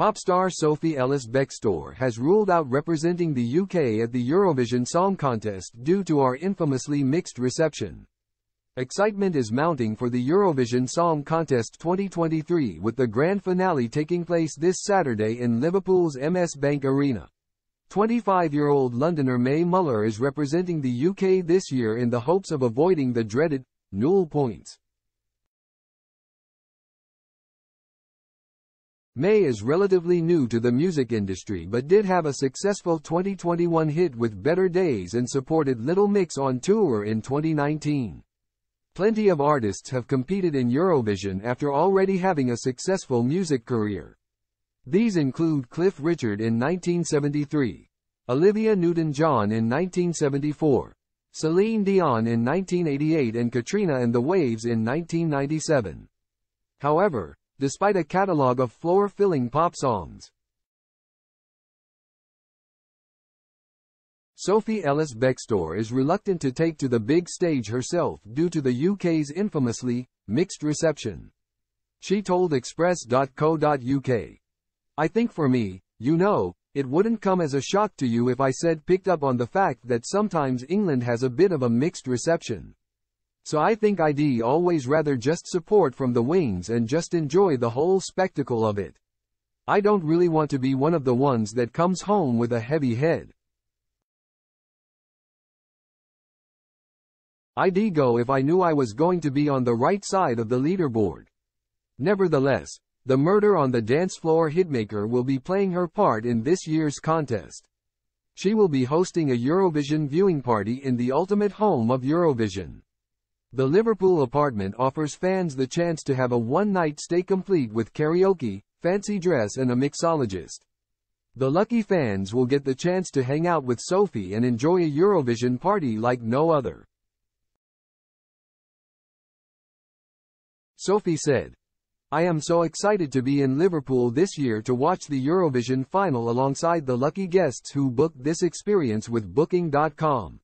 Pop star Sophie Ellis Bextor has ruled out representing the UK at the Eurovision Song Contest due to our infamously mixed reception. Excitement is mounting for the Eurovision Song Contest 2023 with the grand finale taking place this Saturday in Liverpool's MS Bank Arena. 25-year-old Londoner Mae Muller is representing the UK this year in the hopes of avoiding the dreaded nul points. Mae is relatively new to the music industry but did have a successful 2021 hit with Better Days and supported Little Mix on tour in 2019. Plenty of artists have competed in Eurovision after already having a successful music career. These include Cliff Richard in 1973, Olivia Newton-John in 1974, Celine Dion in 1988 and Katrina and the Waves in 1997. However, despite a catalog of floor-filling pop songs. Sophie Ellis Bextor is reluctant to take to the big stage herself due to the UK's infamously mixed reception. She told Express.co.uk, I think for me, you know, it wouldn't come as a shock to you if I said picked up on the fact that sometimes England has a bit of a mixed reception. So I think I'd always rather just support from the wings and just enjoy the whole spectacle of it. I don't really want to be one of the ones that comes home with a heavy head. I'd go if I knew I was going to be on the right side of the leaderboard. Nevertheless, the Murder on the Dance Floor hitmaker will be playing her part in this year's contest. She will be hosting a Eurovision viewing party in the ultimate home of Eurovision. The Liverpool apartment offers fans the chance to have a one-night stay complete with karaoke, fancy dress and a mixologist. The lucky fans will get the chance to hang out with Sophie and enjoy a Eurovision party like no other. Sophie said, I am so excited to be in Liverpool this year to watch the Eurovision final alongside the lucky guests who booked this experience with Booking.com.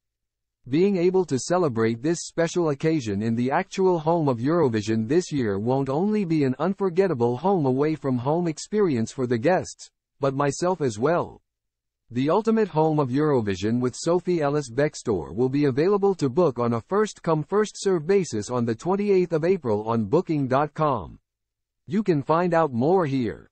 Being able to celebrate this special occasion in the actual home of Eurovision this year won't only be an unforgettable home away from home experience for the guests, but myself as well. The ultimate home of Eurovision with Sophie Ellis Bextor will be available to book on a first-come first-serve basis on the 28th of April on Booking.com. You can find out more here.